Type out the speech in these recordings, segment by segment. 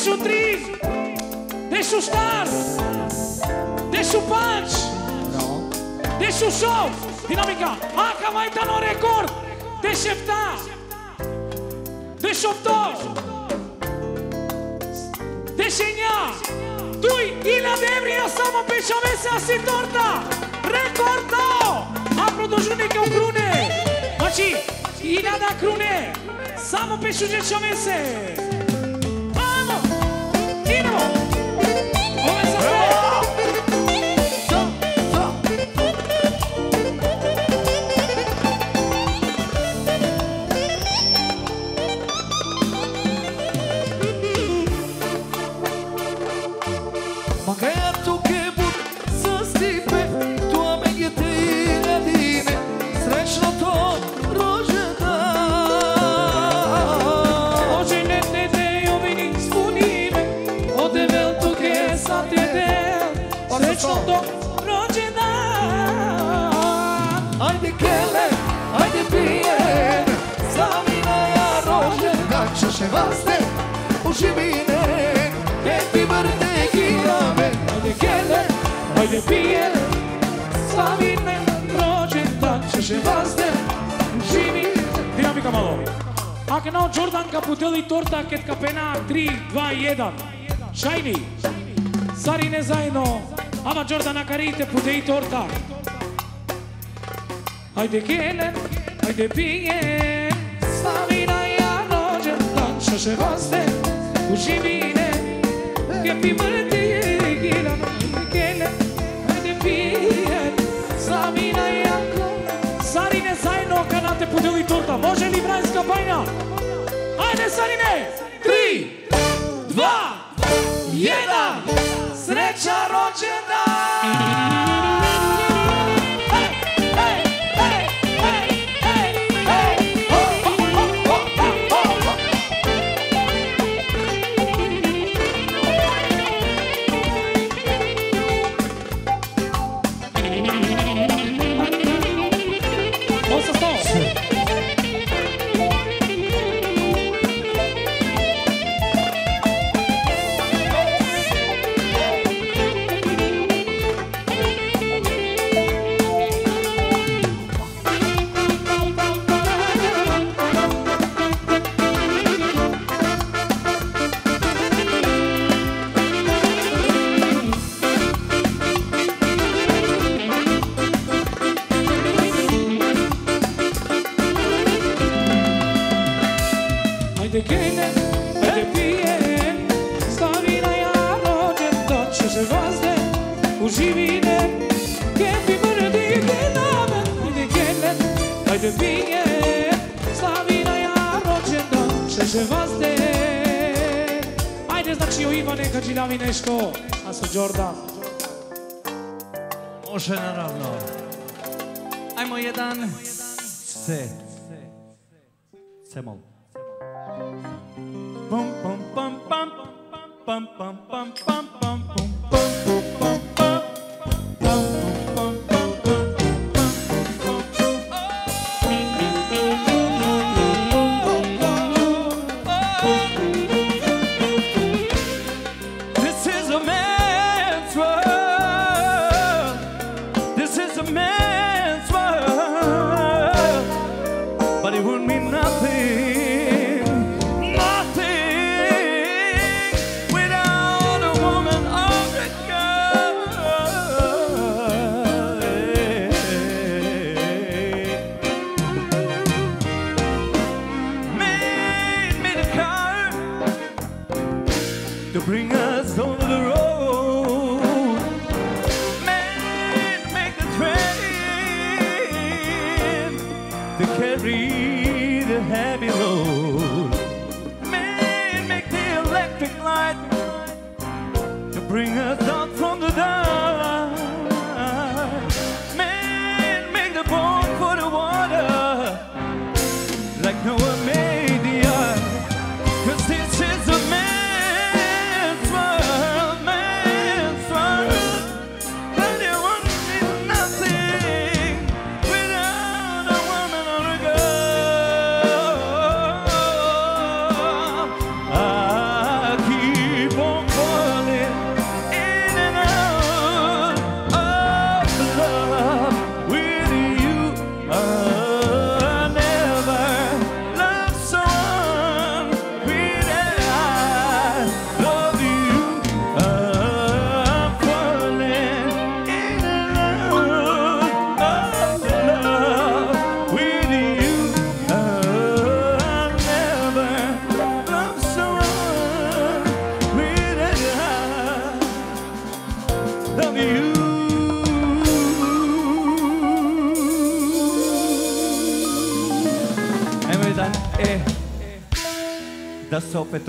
deixa o trigo, deixa o star, deixa o punch, deixa o show. Dinâmica, aca vai estar no recorde, deixa estar, deixa o to, deixa nha, tu e na debri na sama peša vesa assim torta, rekortao, é o krune, znači, i nada krune, samo pešu dječja vese. jedan. Shiny. Sarine zajedno. Ama Jordana Karite pude i torta. Hajde Gelen, hajde Bijen. Slavina ja rođen dan. Šaše vaste u živine. Gdje ti mrti je Gelen. Gelen, hajde Bijen. Slavina ja Sarine zajedno kanate pudeli torta. Može li Vranjska bajna? Ajde Sarine! Sarine! Samuel.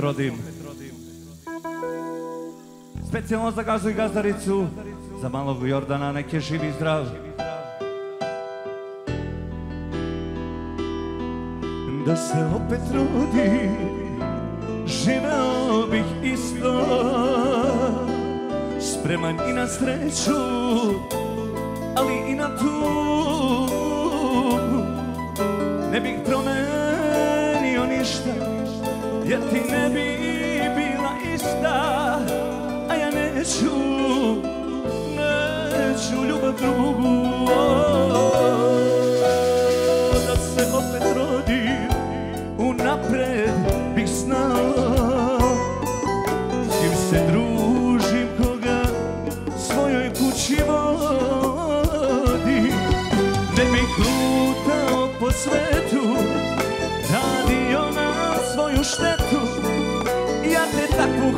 rodim. Specijalno za gazu i gazdaricu, za malog Jordana nek živi i zdrav. Da se opet rodi, živeo bih isto, spreman i na sreću, ti ne bi bila ista, a ja neću, neću ljubav drugu.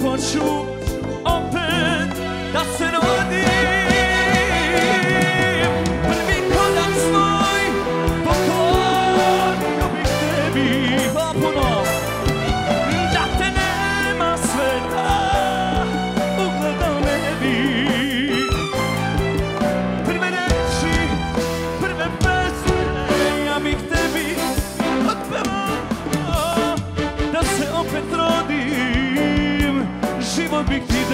托出 speak Jesus.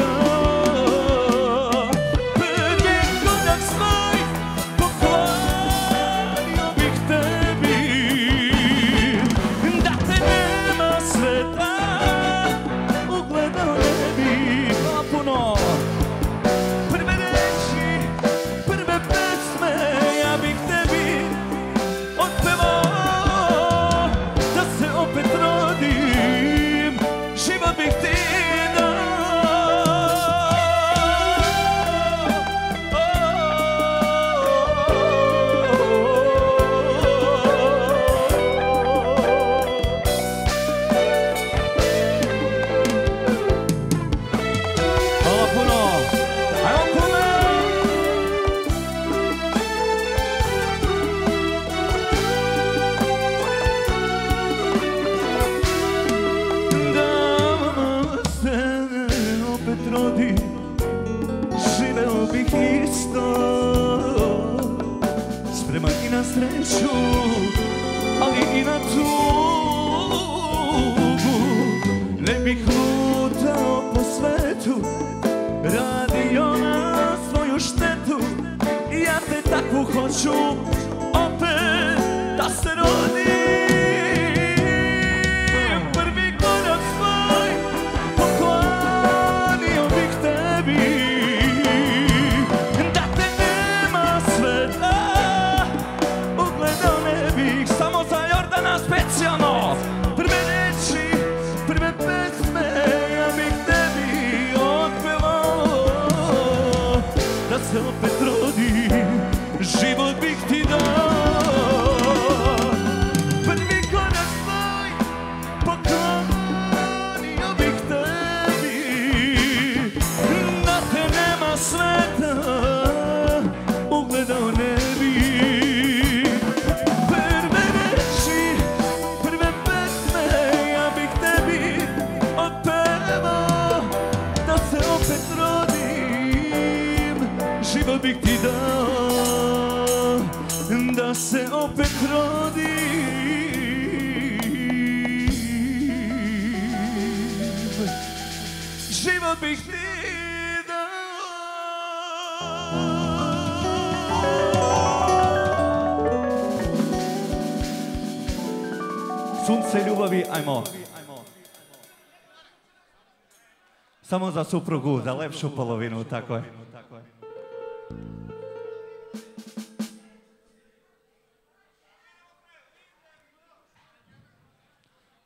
za suprugu, za lepšu polovinu, tako je.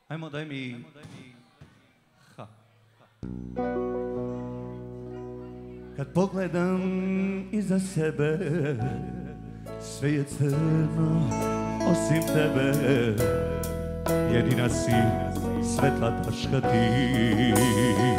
Ajmo daj mi... Ha. Kad pogledam iza sebe Sve je crno osim tebe Jedina si svetla taška ti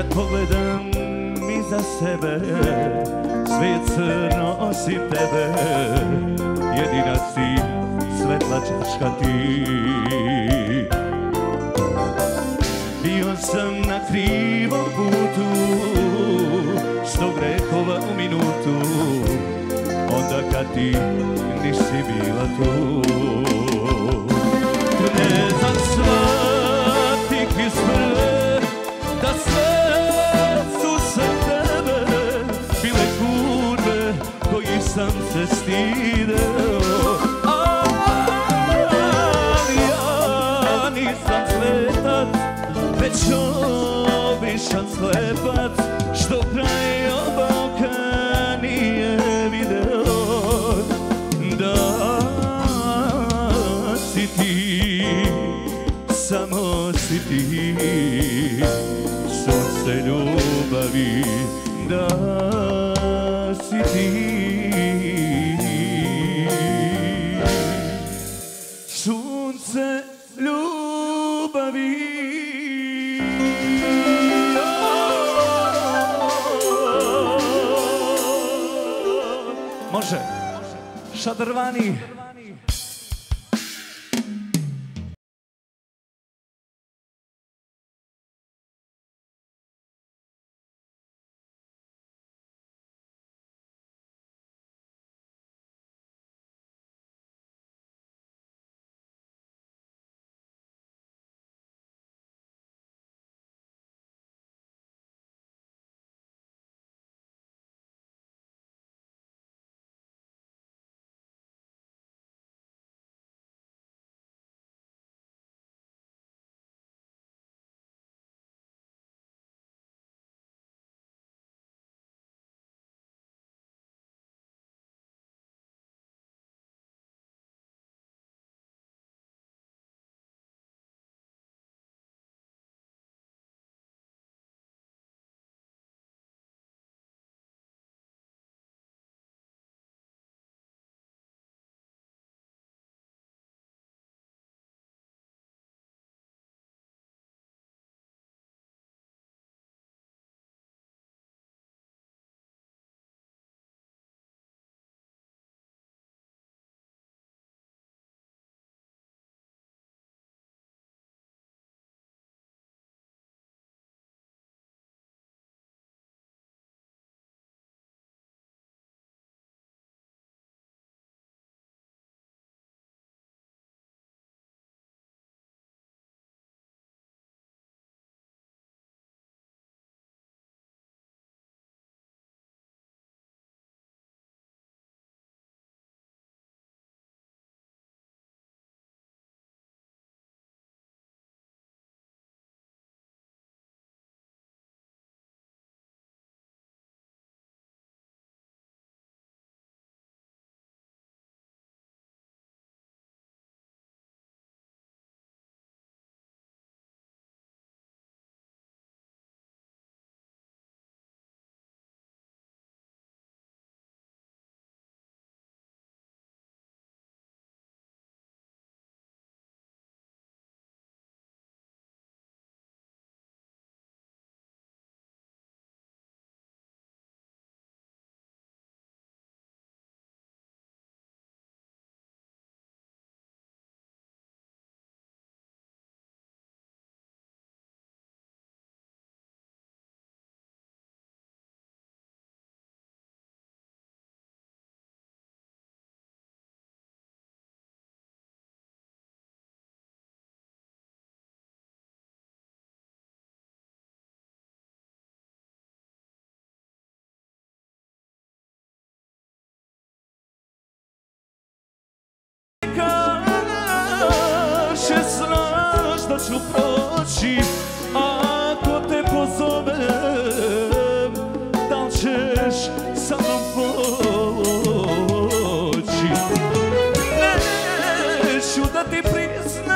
Kad pogledam iza sebe Sve crno osim tebe. Jedina si svetla čačka ti. Bio sam na krivom putu Sto grehova u minutu. Onda kad ti nisi bila tu. money. Neću da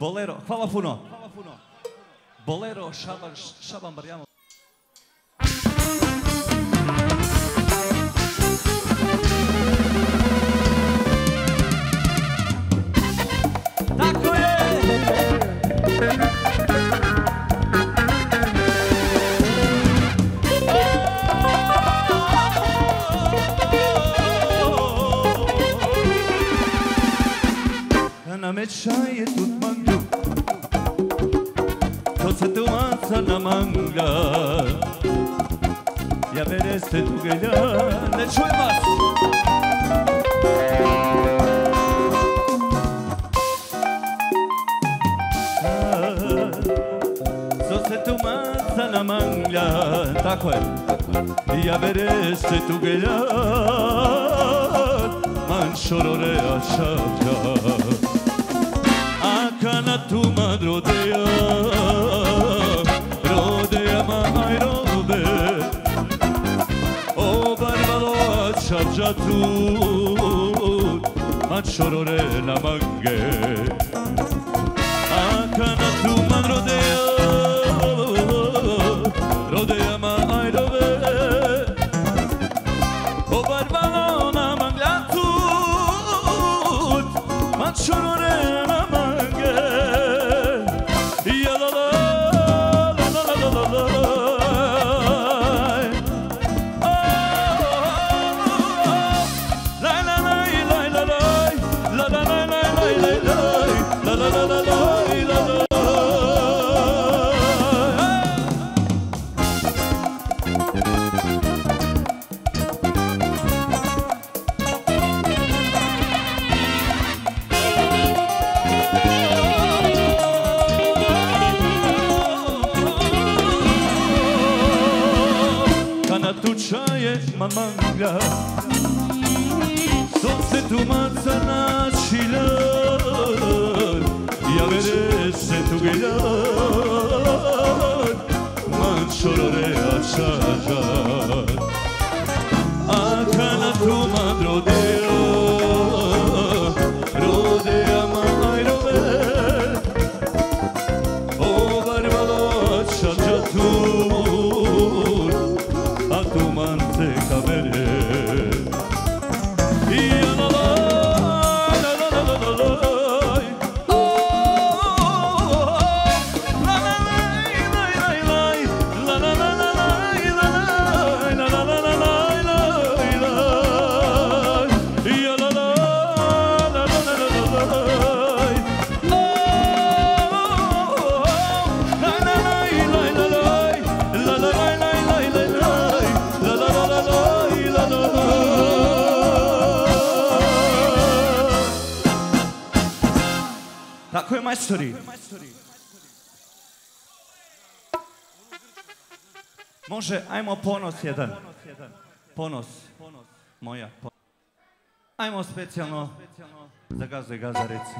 Bolero, hvala puno. Bolero, šaban, šaban barjamo. Može, ajmo ponos jedan. Ponos. Moja. Ajmo specijalno za gazu i gazaricu.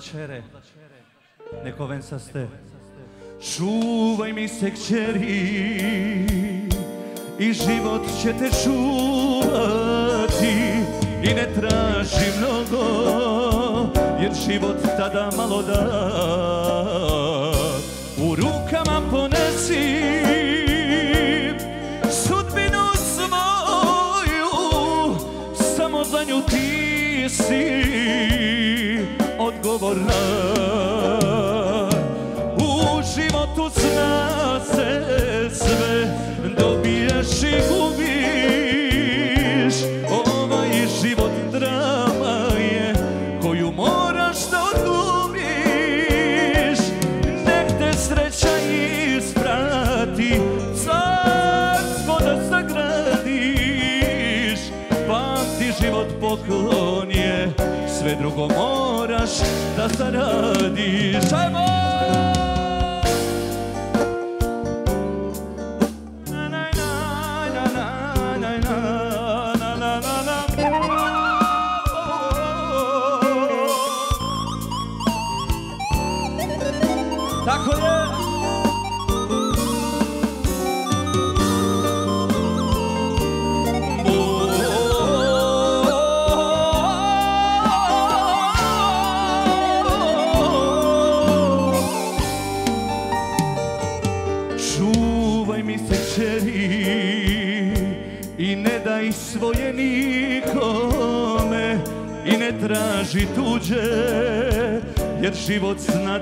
dacere, nekovenca ste. Čuvaj mi se kćeri, i život će te čuvati, i ne traži mnogo, jer život tada malo da. U rukama ponesi govornar da sana dišemo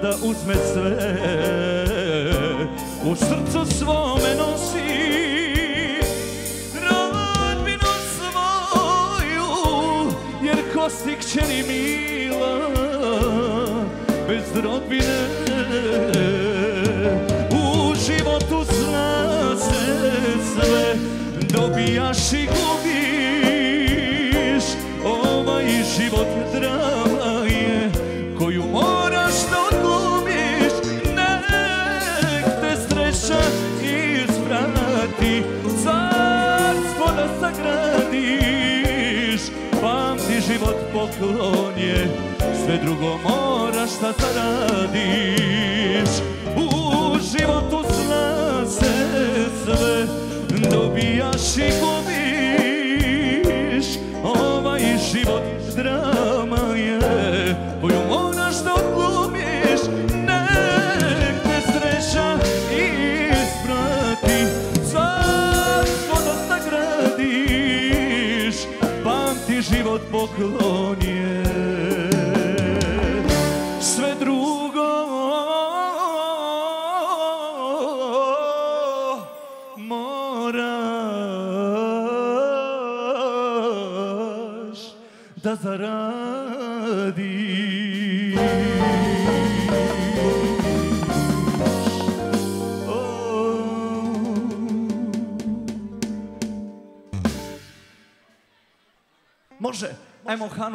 kada uzme sve.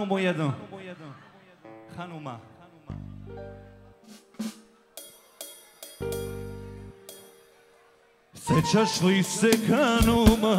Hanumu mu jednu. Hanuma. Sećaš li se Hanuma?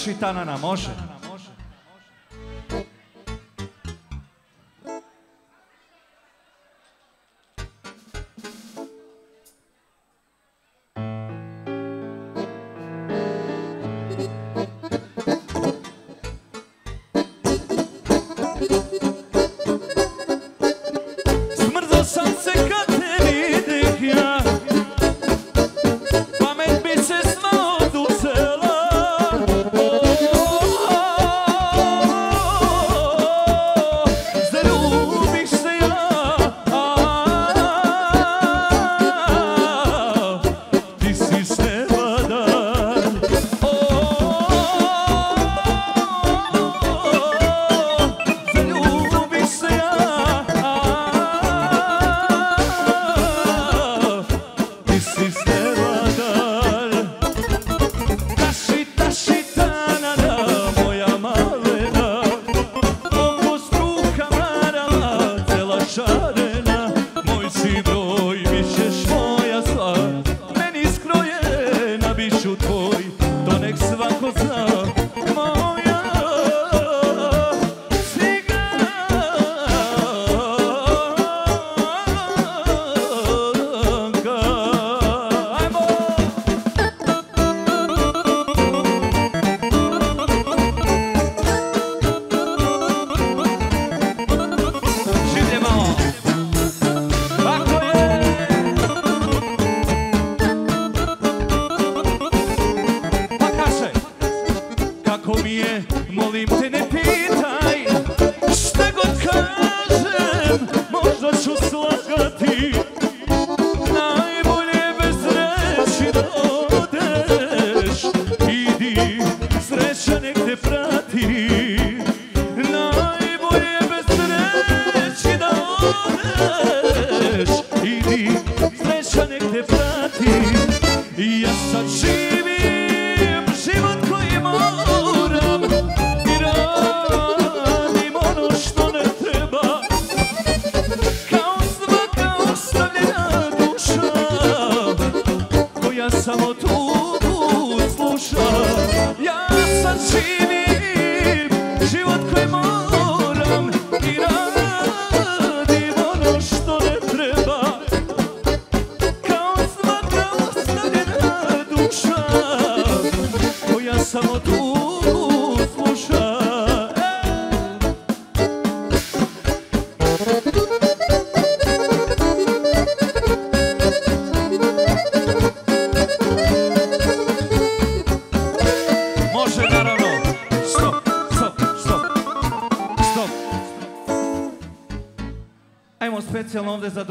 шитана на може.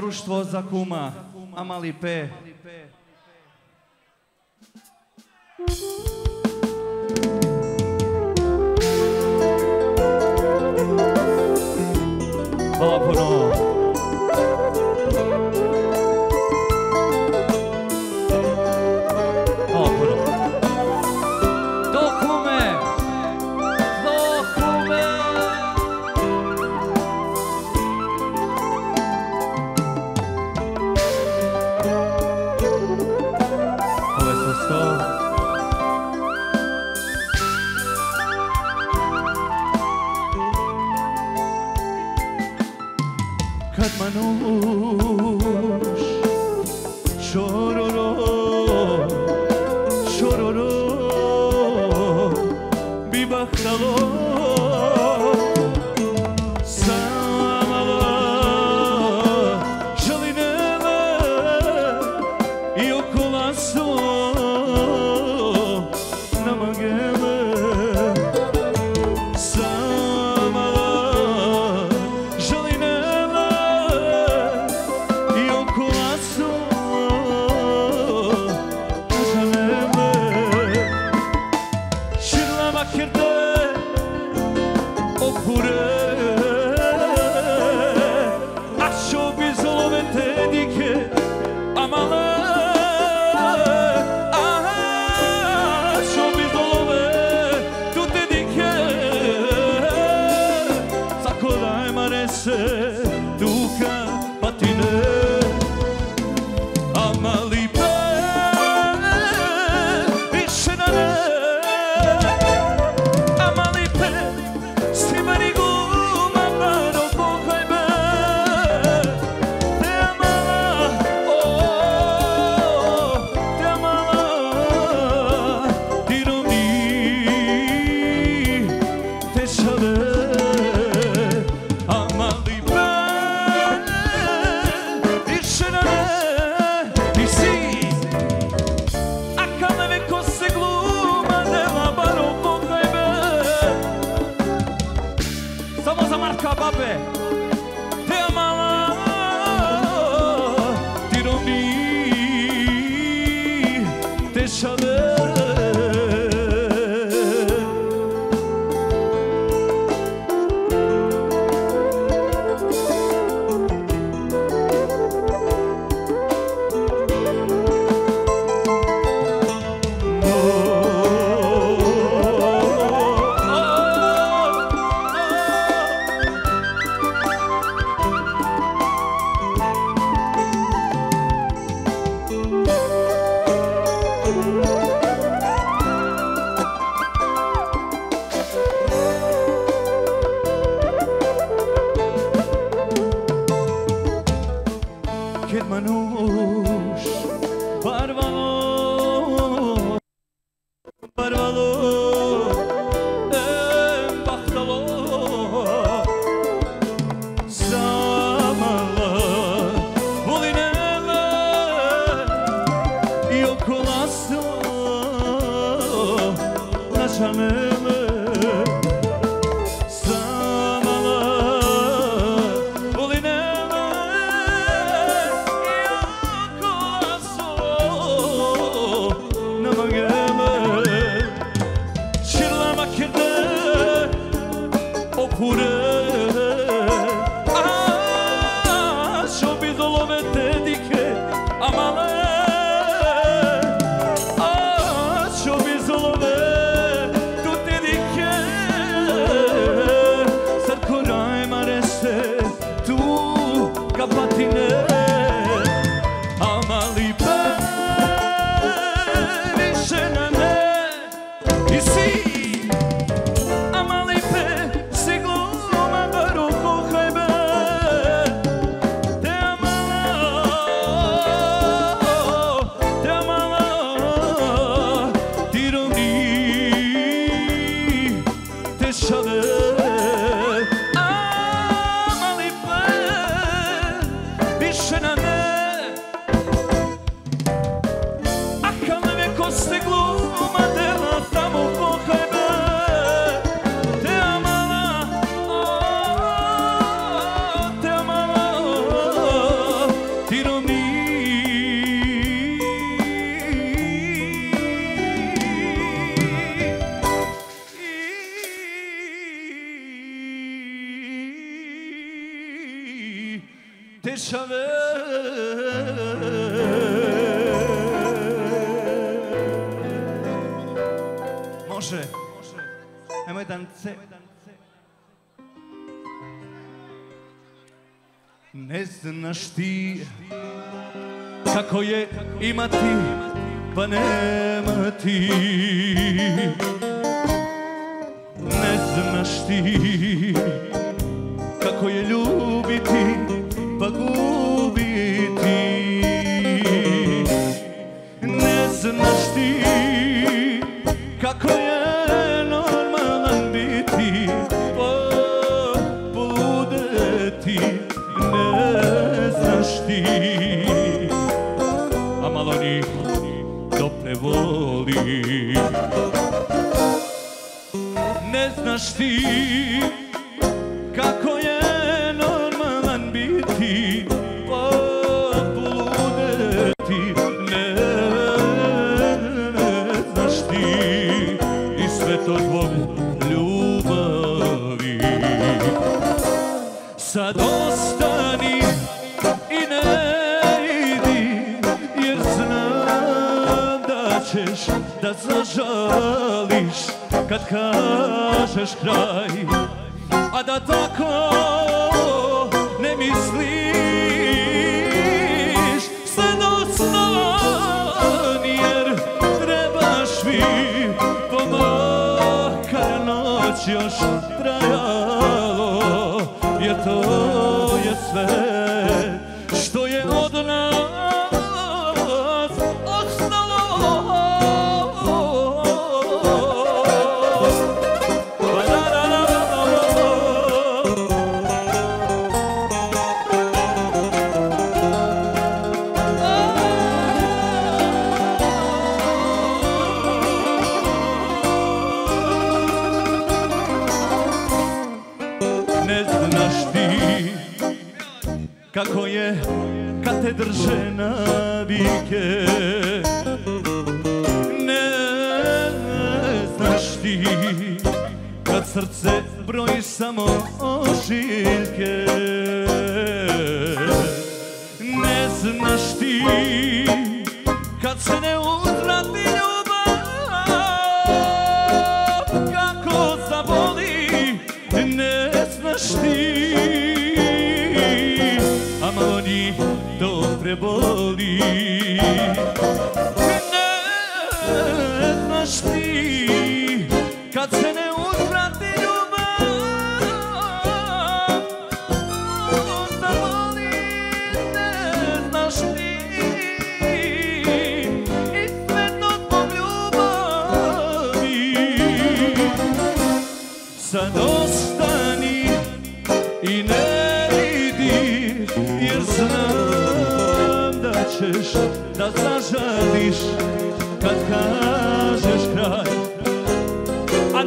Društvo za kuma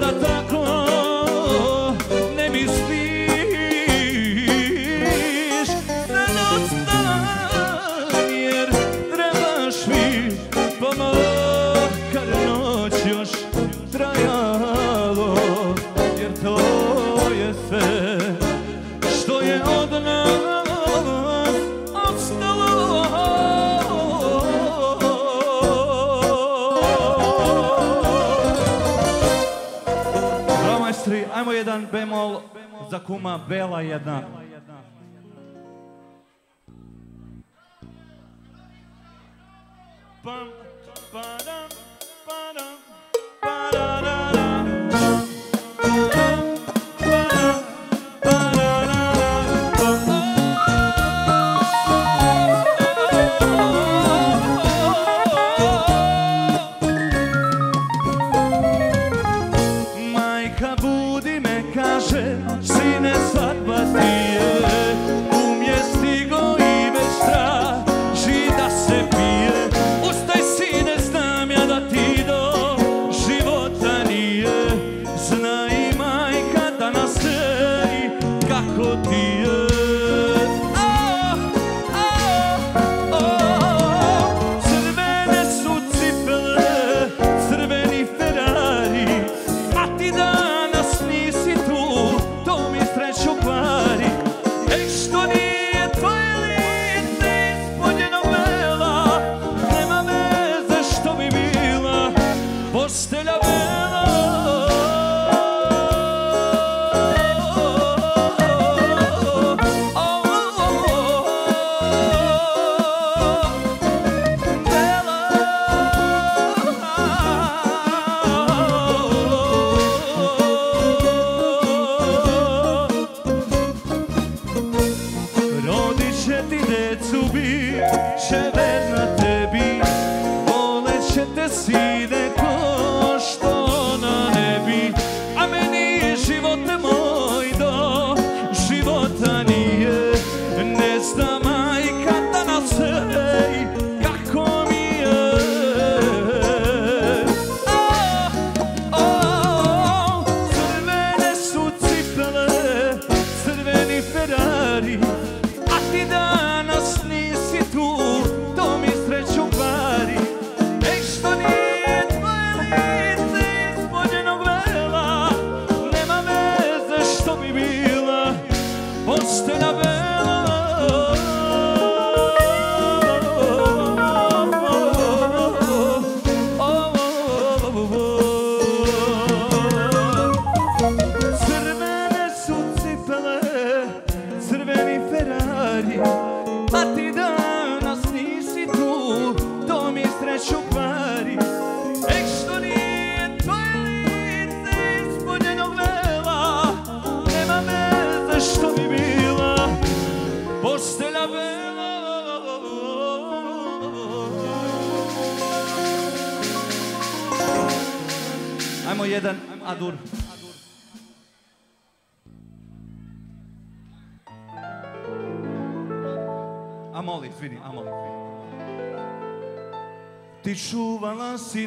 the bemol za kuma Bela jedna.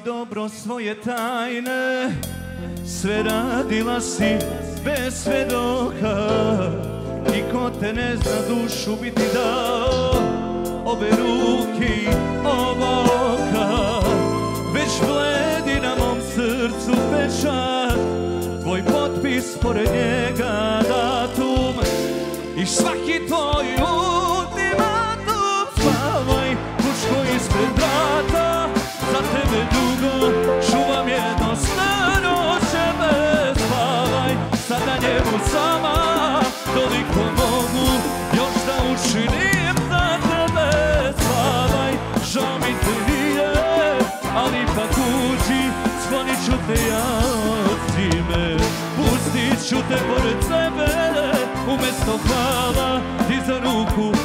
dobro svoje tajne Sve radila si bez svedoka. Niko te ne zna dušu bi ti dao Ove ruke i oka. Već vledi na mom srcu pečat Tvoj potpis pored njega datum. I svaki tvoj te pored sebe Umesto hvala ti za ruku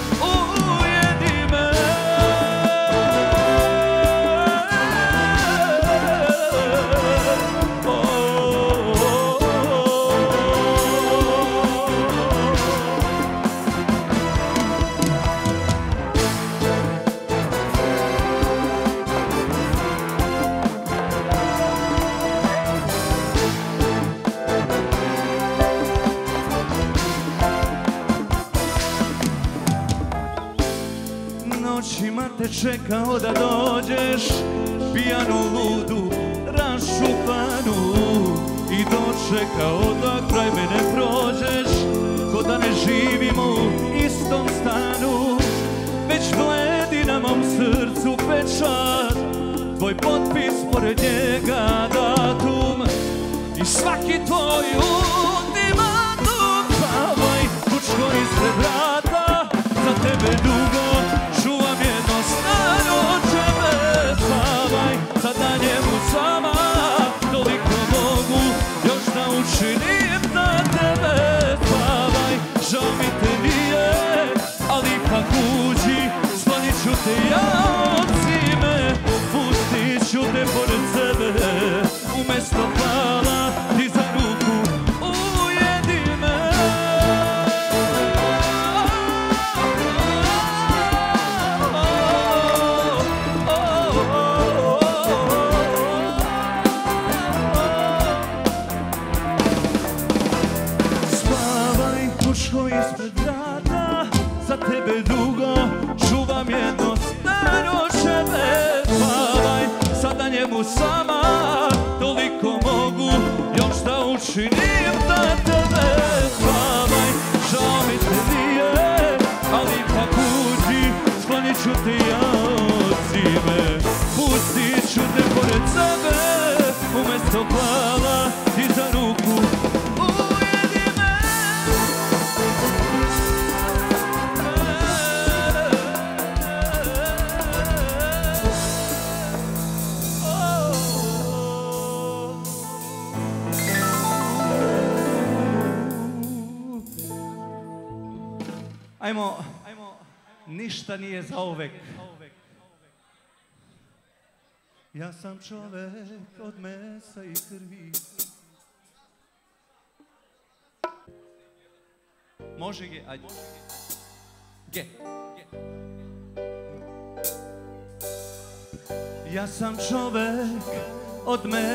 od mego.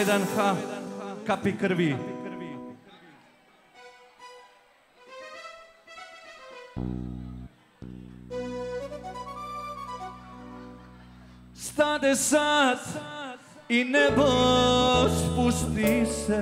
Mohammedan Ha, kapi krvi. Stade sad i nebo spusti se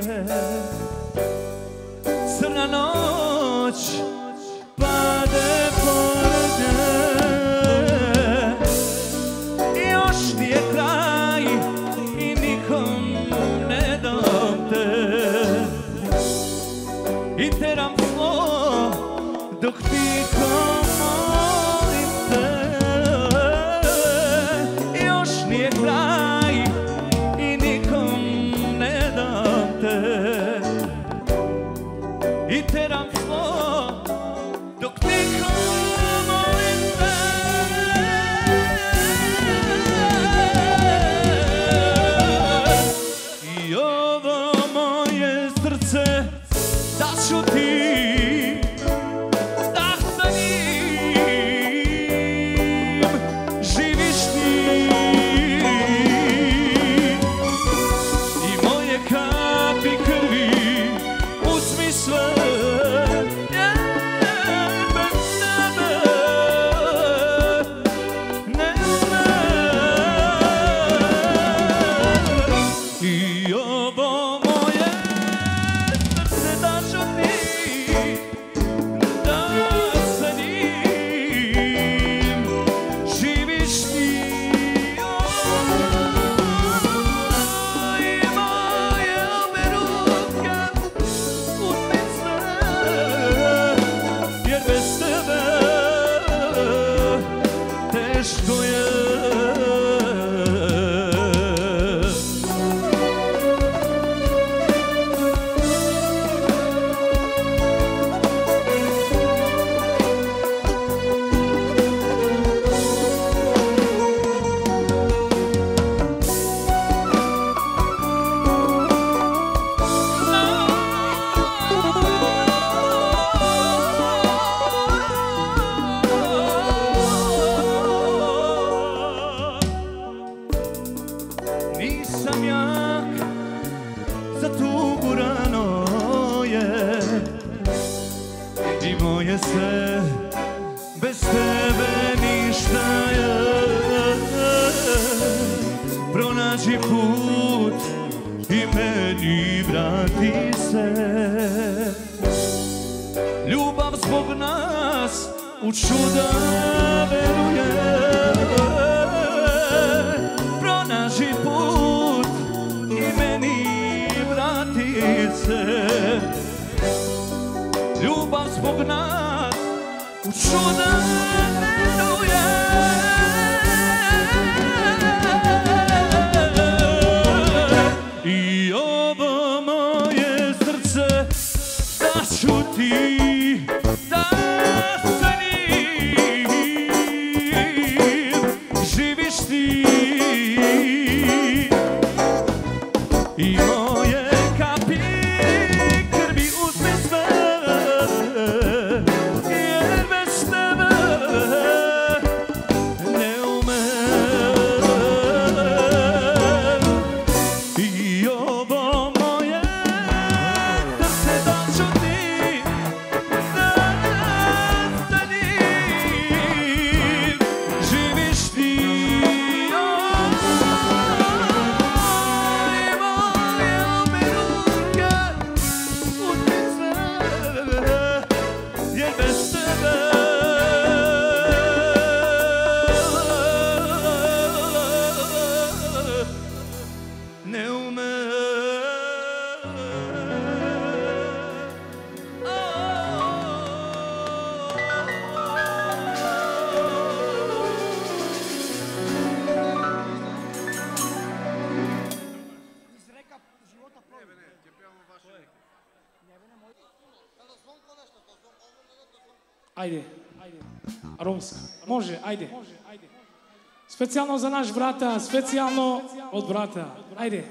Специјално за наш брата, специјално од брата. Ајде.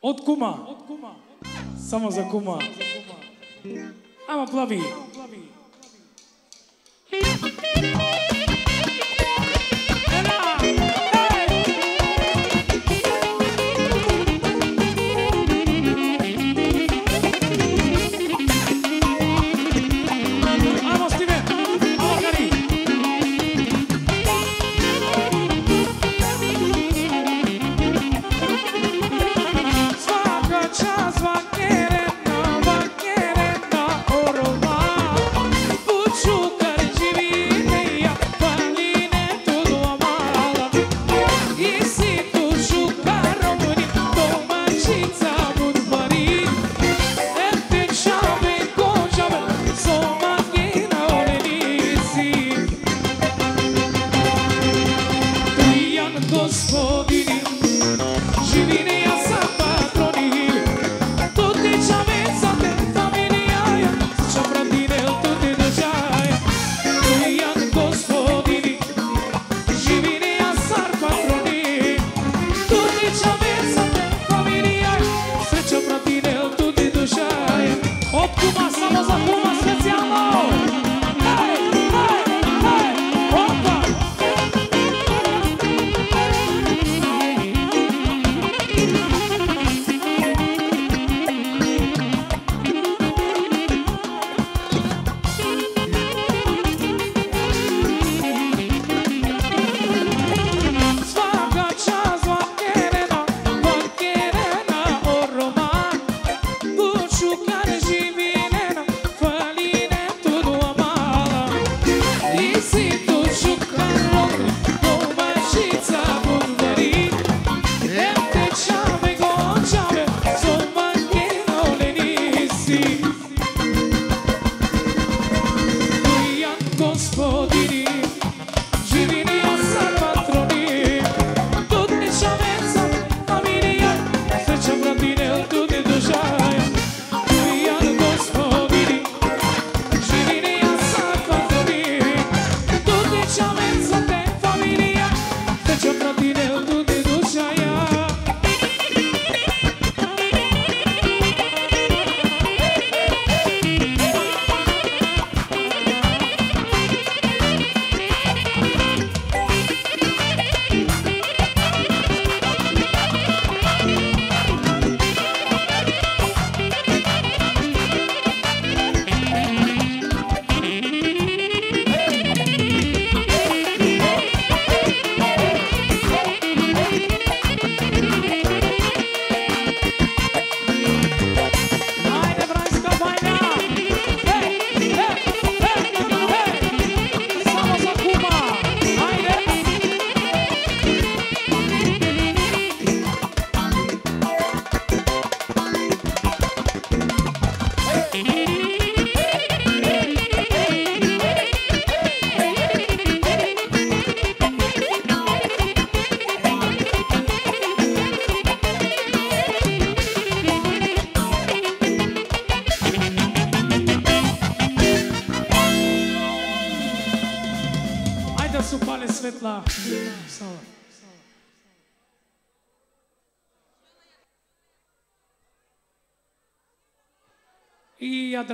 Од кума. Само за кума. Ама плави. Ама плави.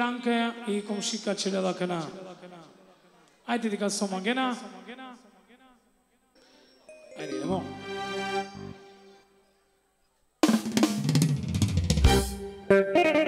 anche i kumshika chirela kana. Ai te dikal somangena. Ai de mo.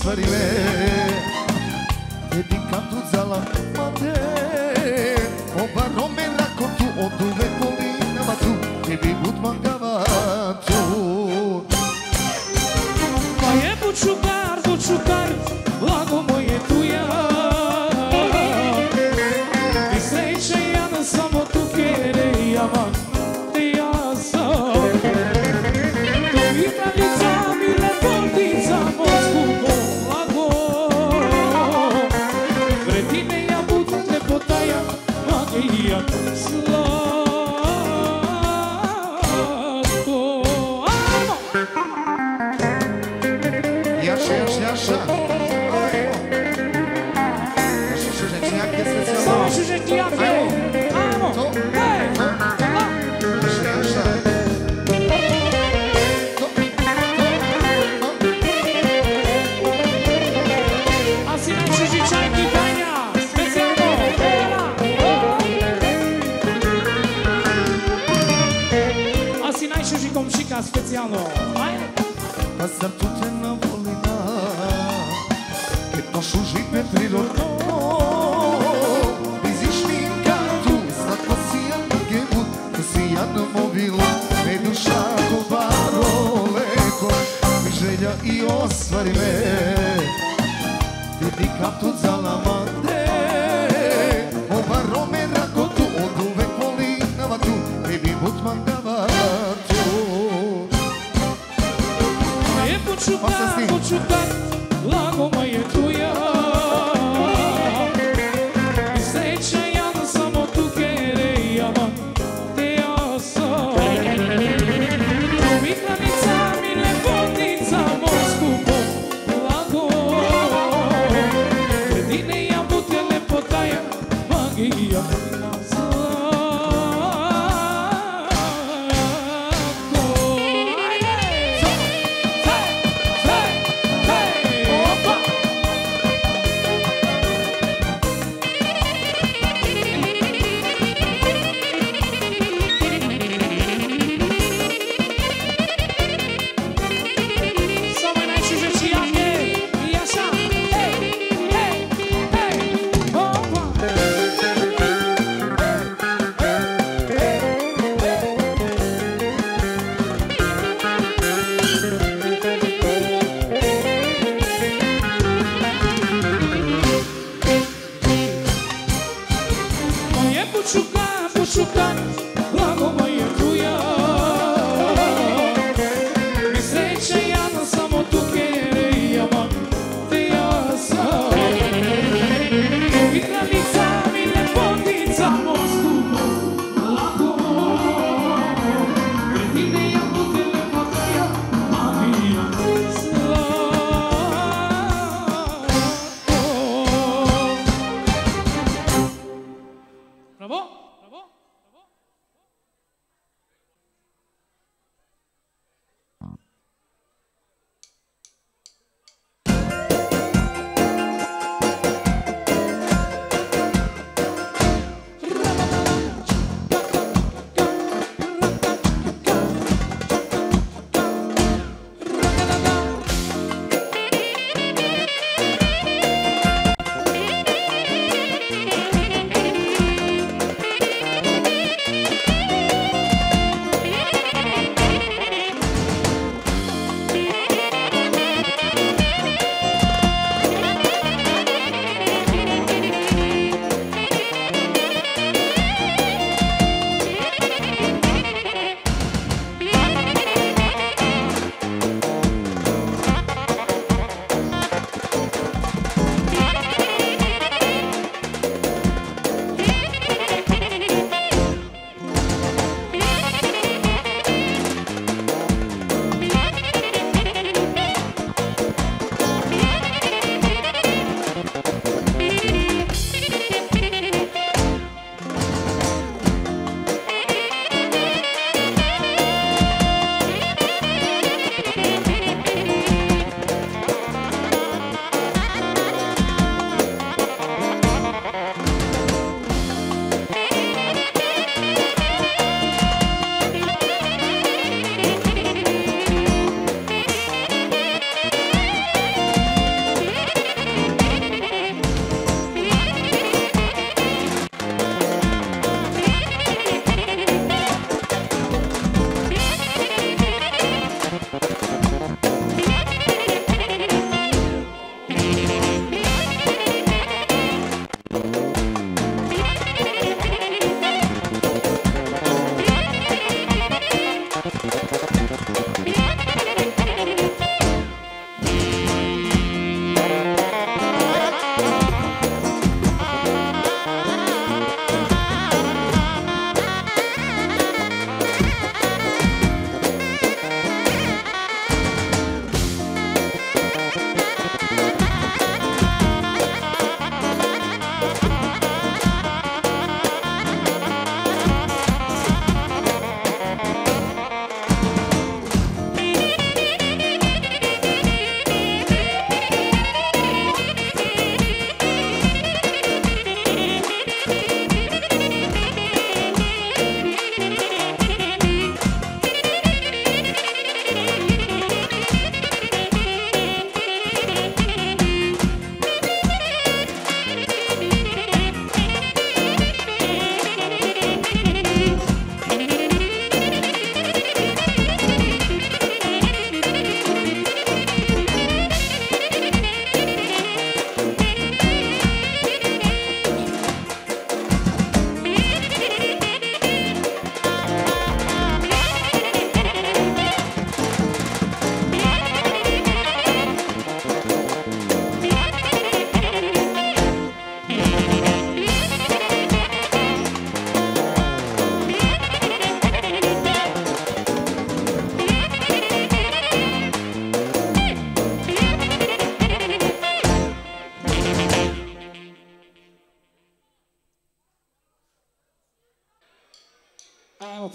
свариме Еди като зала мате Обароме ракоту од уве полинамату Еди бут мангал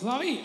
Sabe?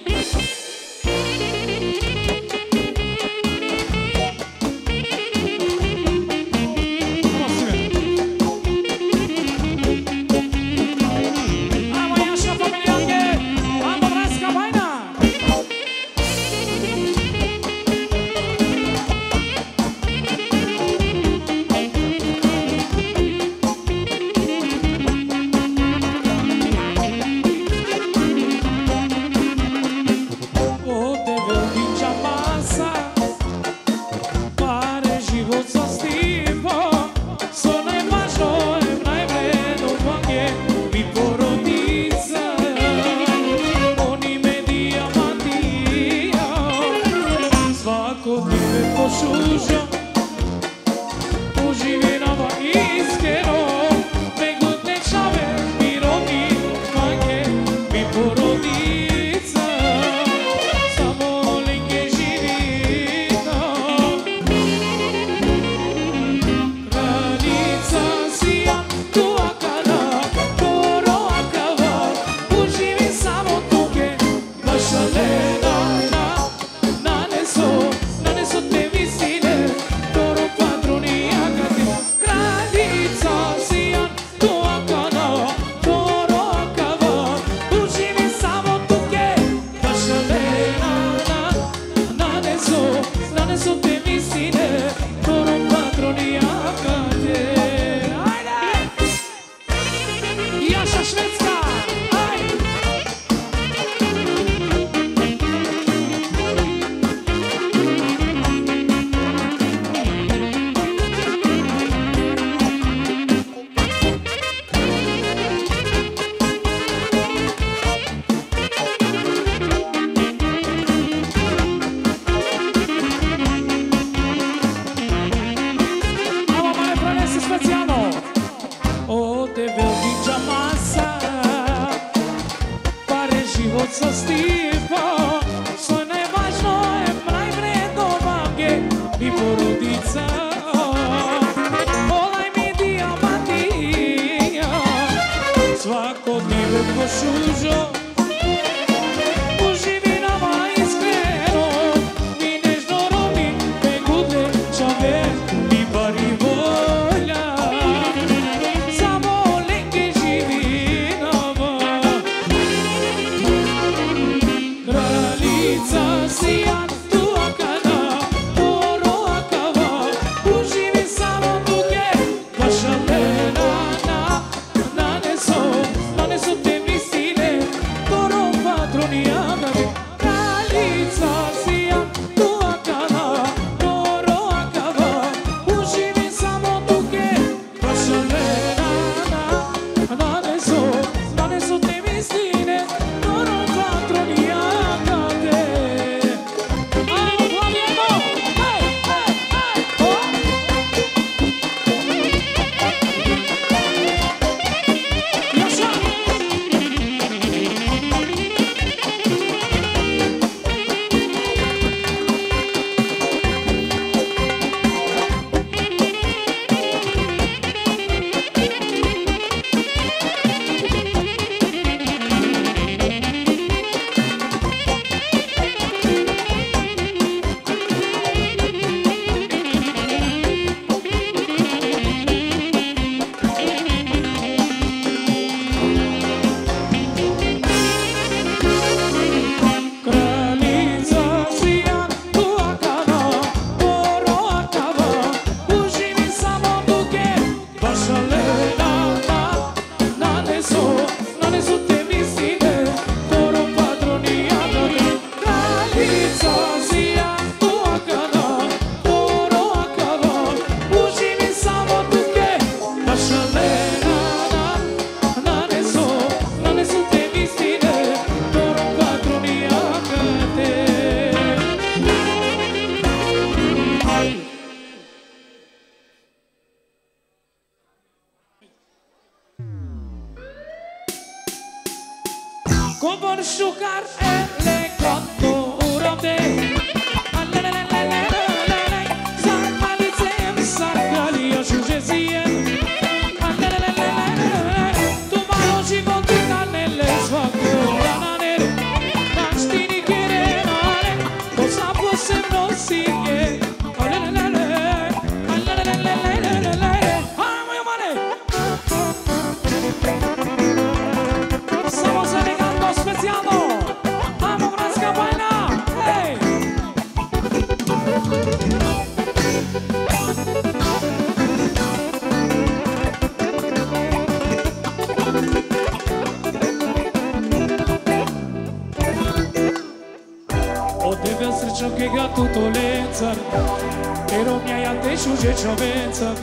giovenza Ero mia ia te sciuge giovenza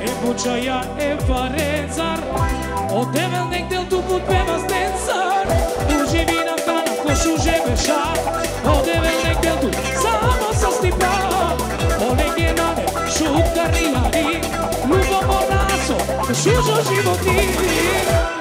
E buccia ia e parenza O devel nek del tu put peva stenzar Uži živina fana ko šuže beša O devel nek del tu samo sa stipa O nek je nane šutka rilari Ljubav o naso, šužo životi Ljubav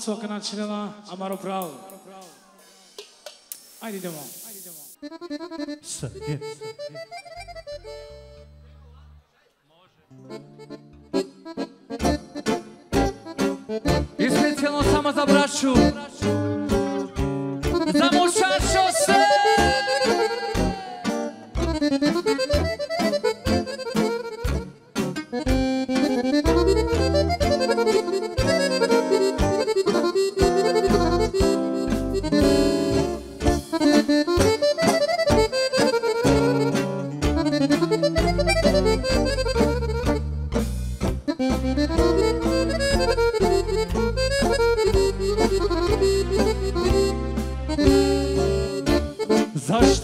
Só que não tinha Amaro Brown. Aí de novo. E especialmente samo za braću Za mušašo se Muzika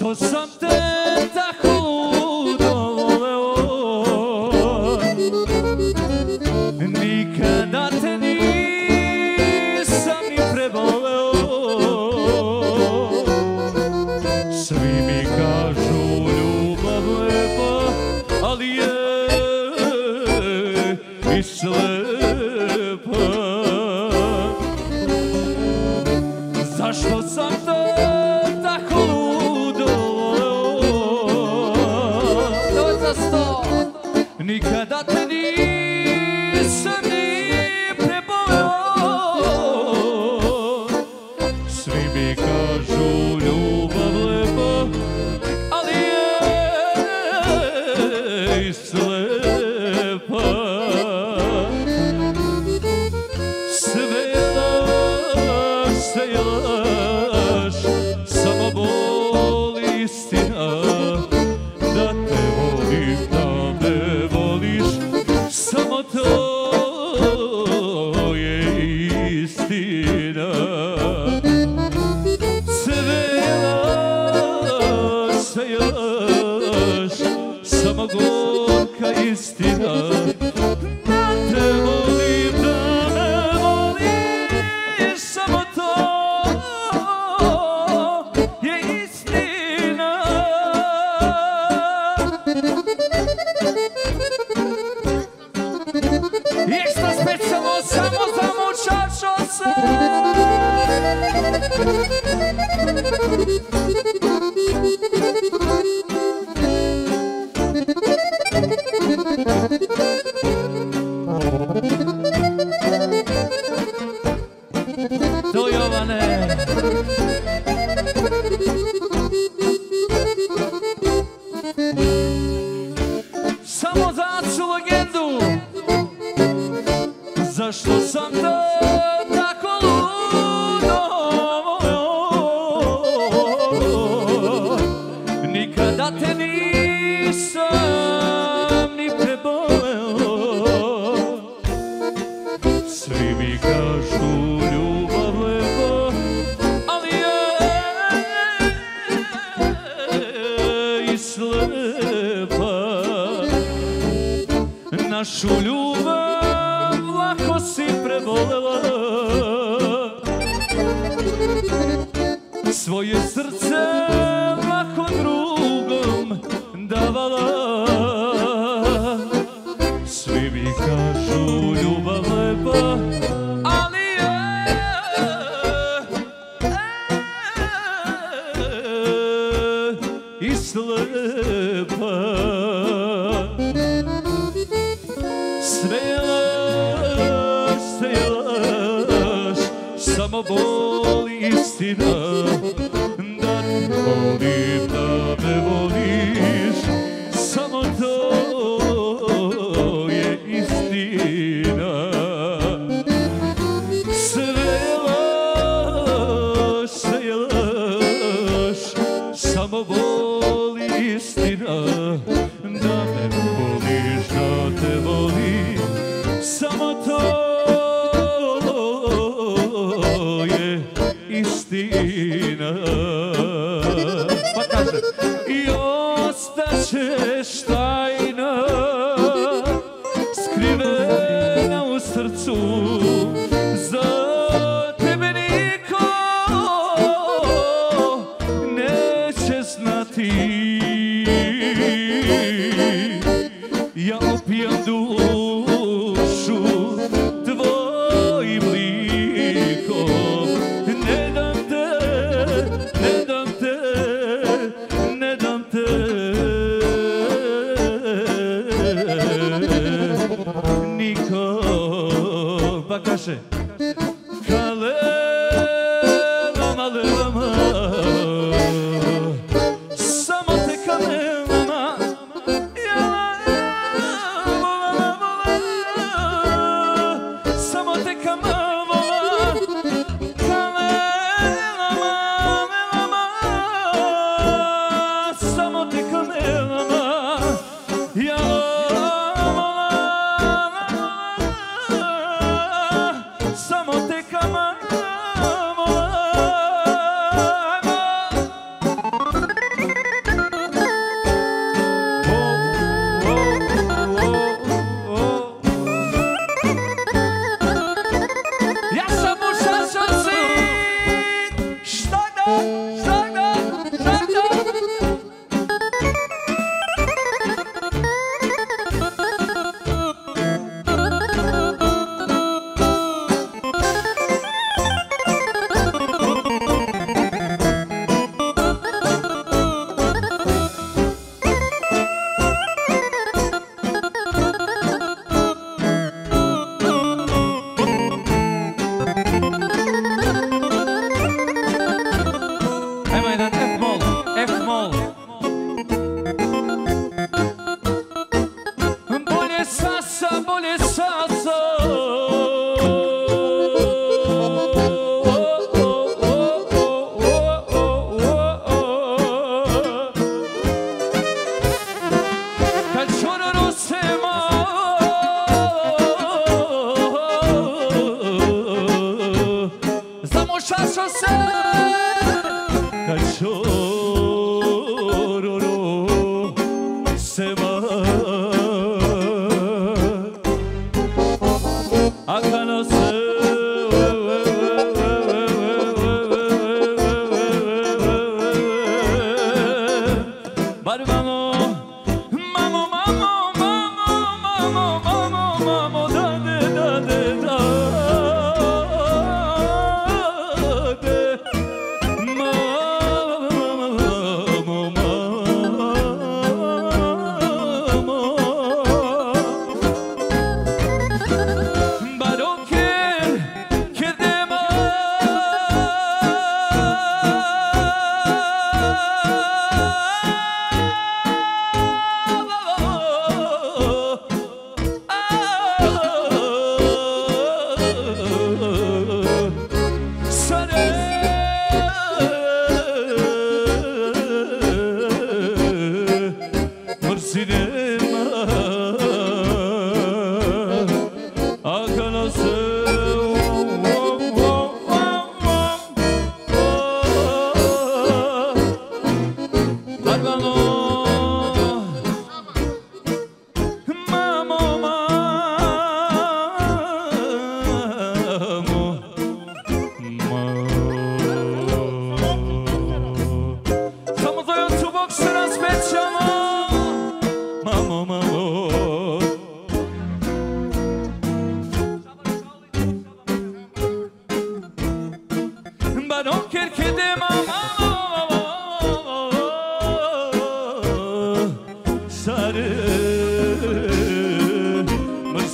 Cause some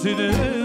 seni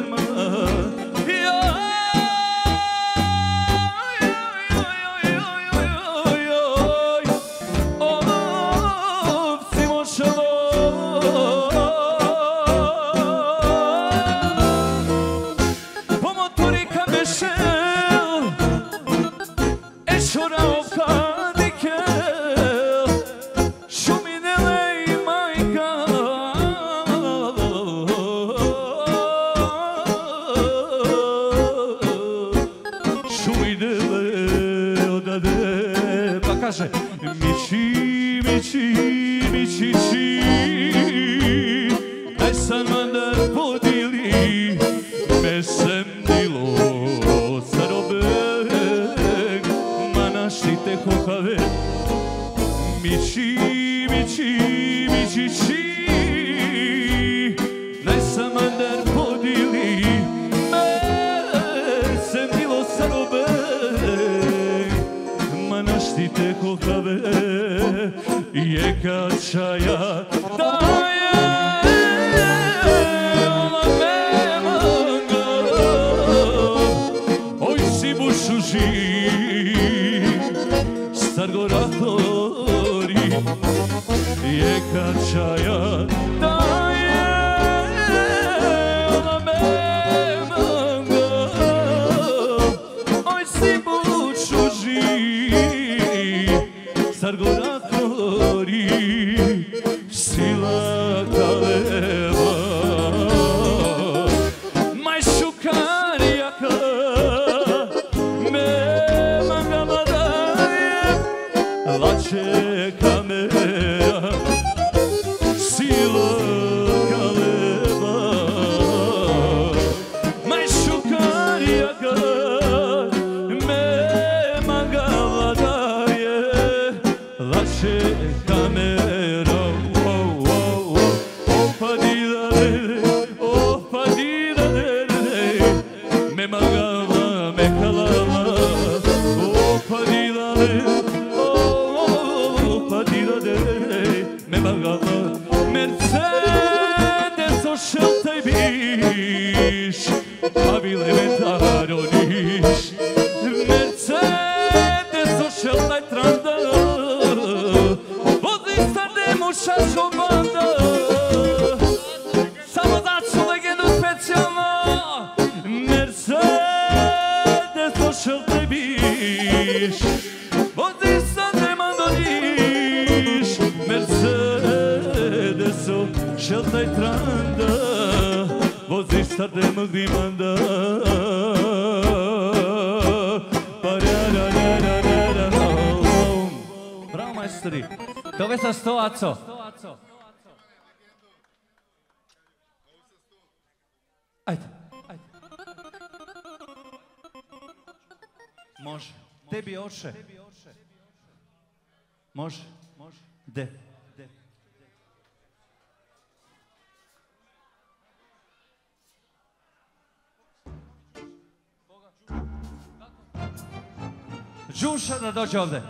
da dođe ovdje.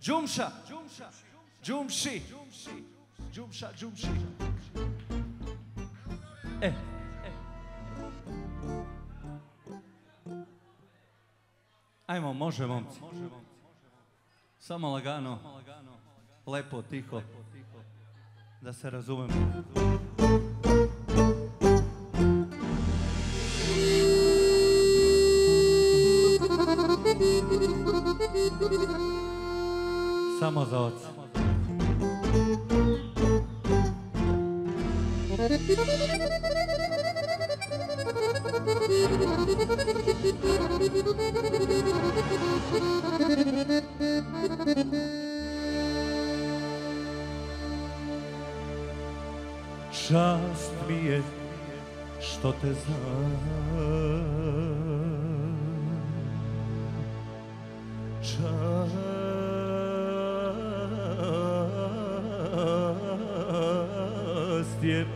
Džumša. Džumši. Džumša, džumši. E. Ajmo, može, momci. Samo lagano. Lepo, tiho. Da se razumemo. Samo za oca. Čast mi je što te znam čast je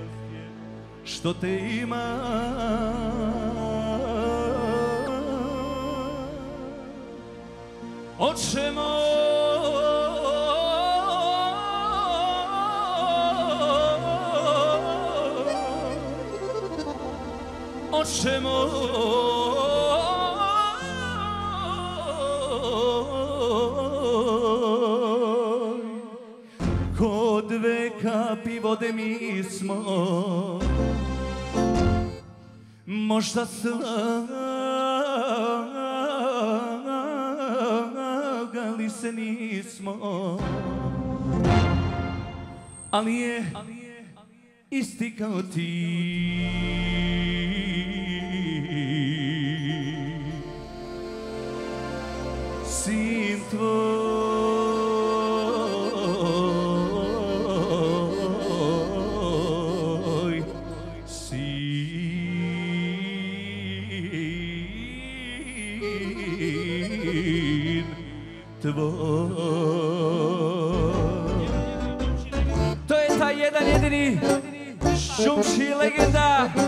što te ima. Oče moj Oče moj. vode mi smo. Možda slagali se nismo. Ali je isti kao ti. Sin tvoj 中起了，现在。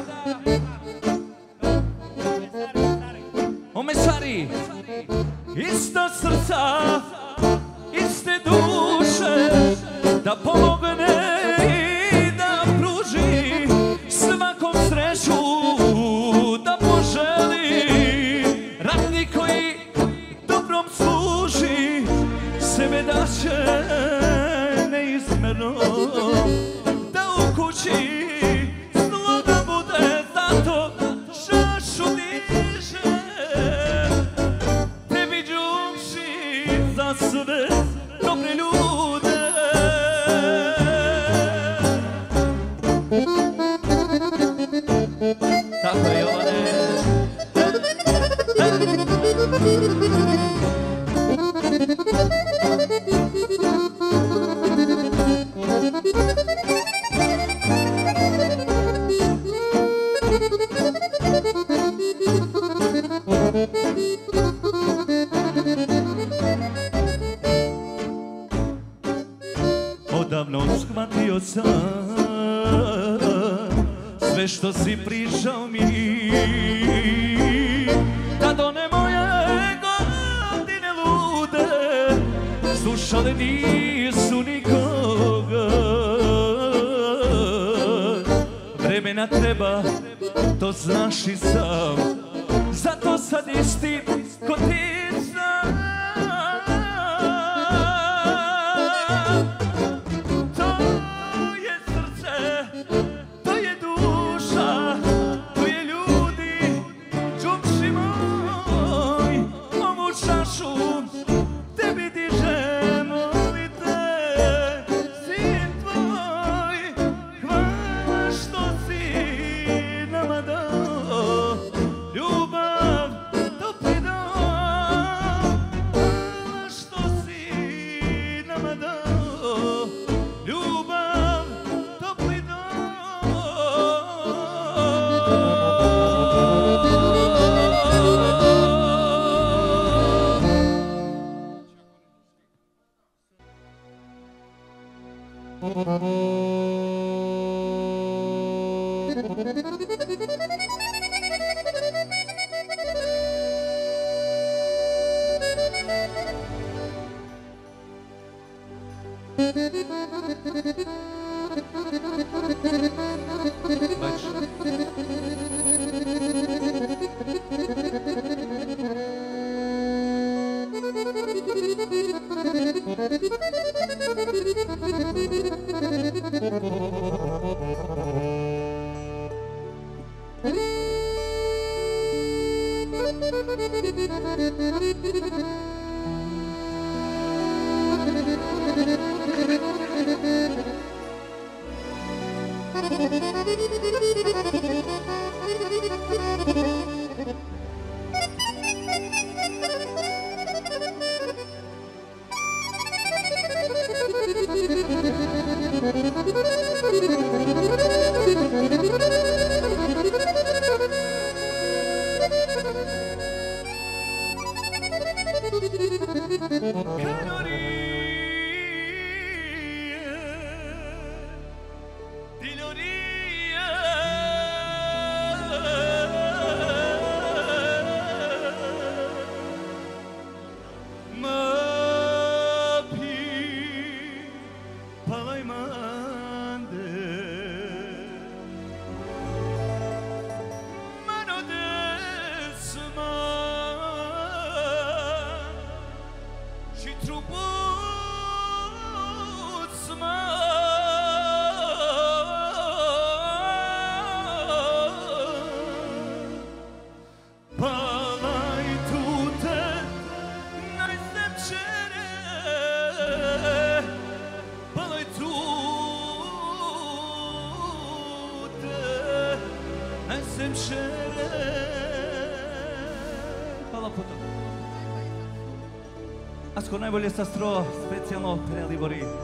Hrvatsko najbolje sastro, specijalno Eli Bori.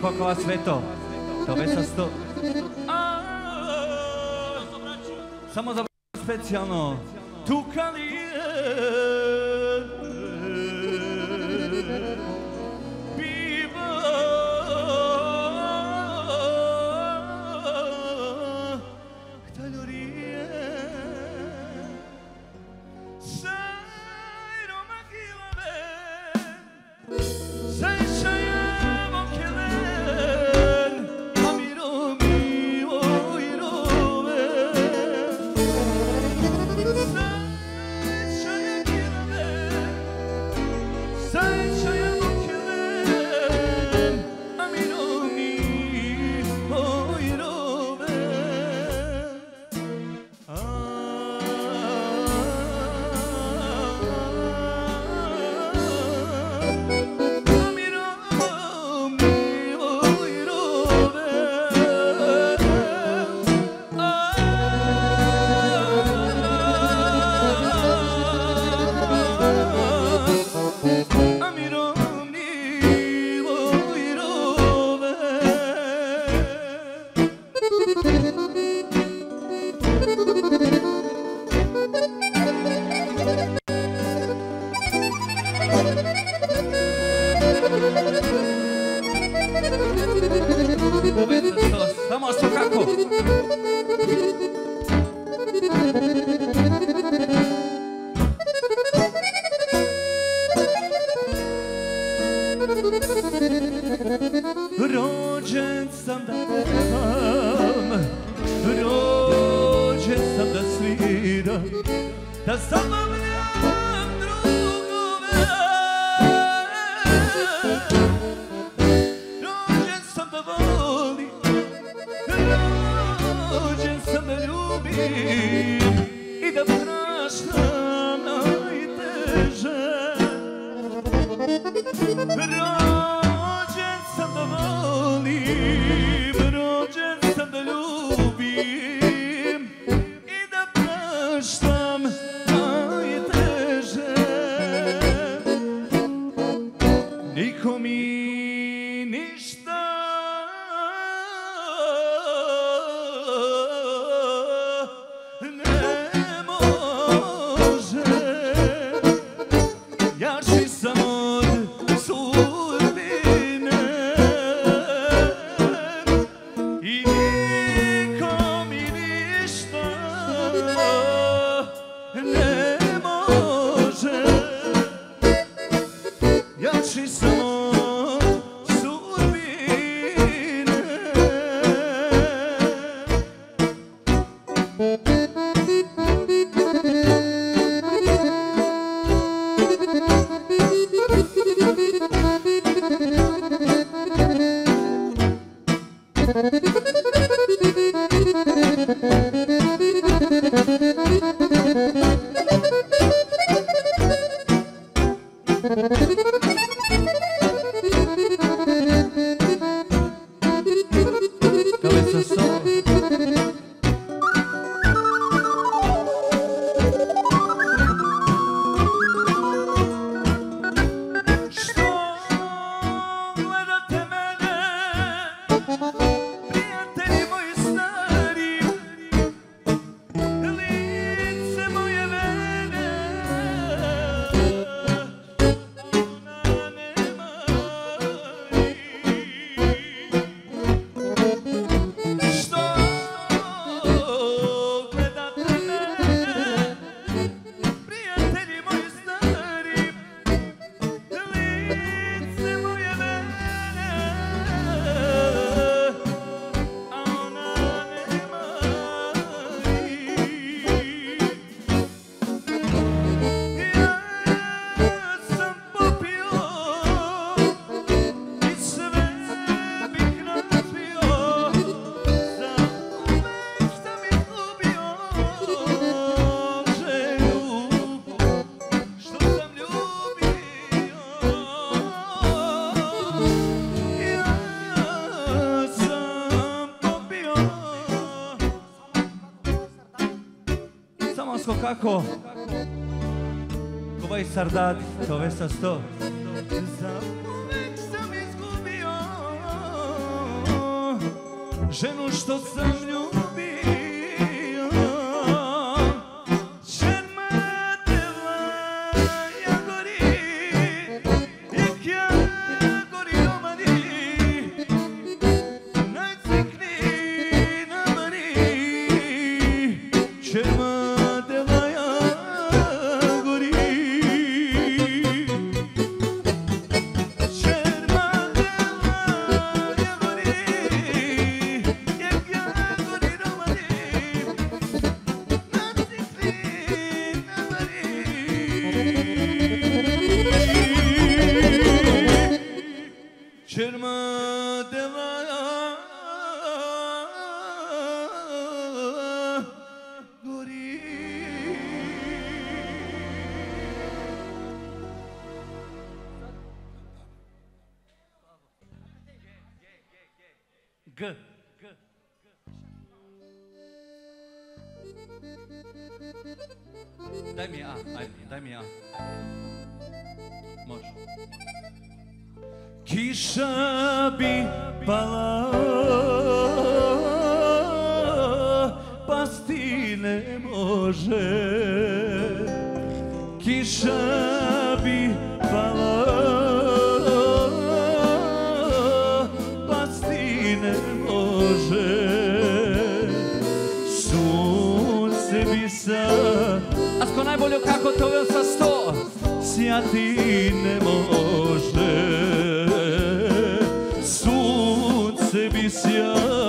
pokova sveto. To večer sto... Samo za specijalno. Tukali Rođen sam da pevam, rođen sam da sviram, da zabavam kako? Kako je sardati, to vesas to. Kiša bi pala, pasti ne može. Kiša bi pala. Sunce kako to veo sa sto, sjati ne može. se viciar.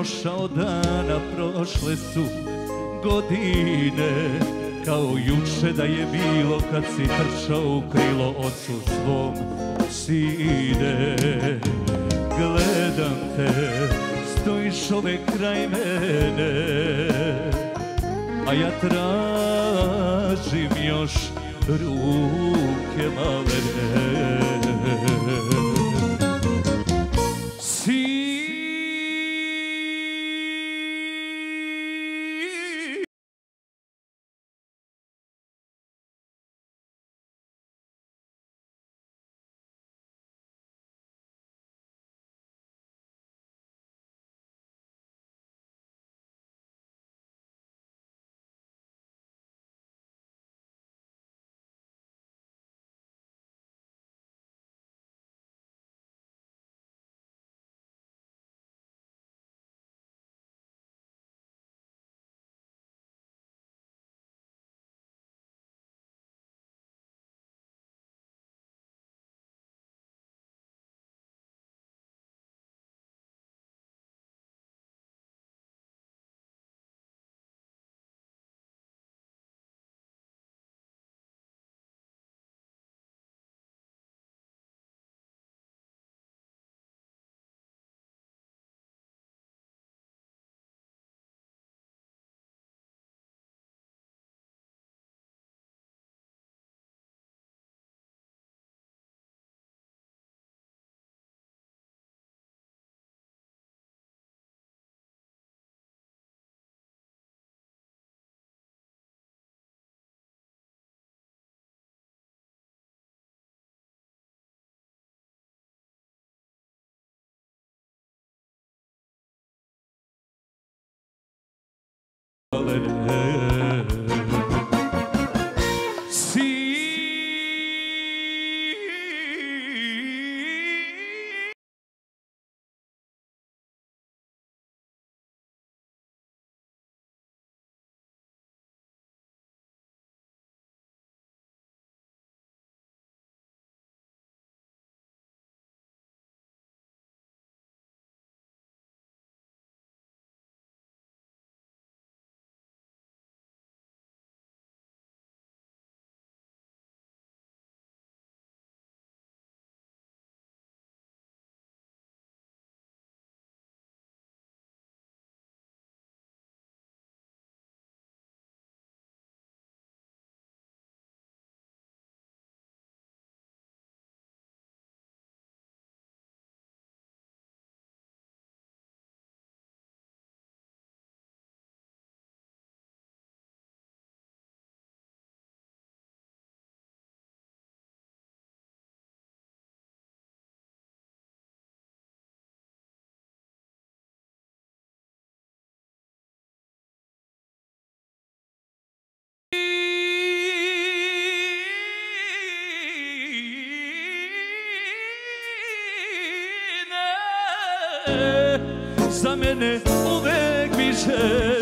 Da holiday. Mene uvek bićeš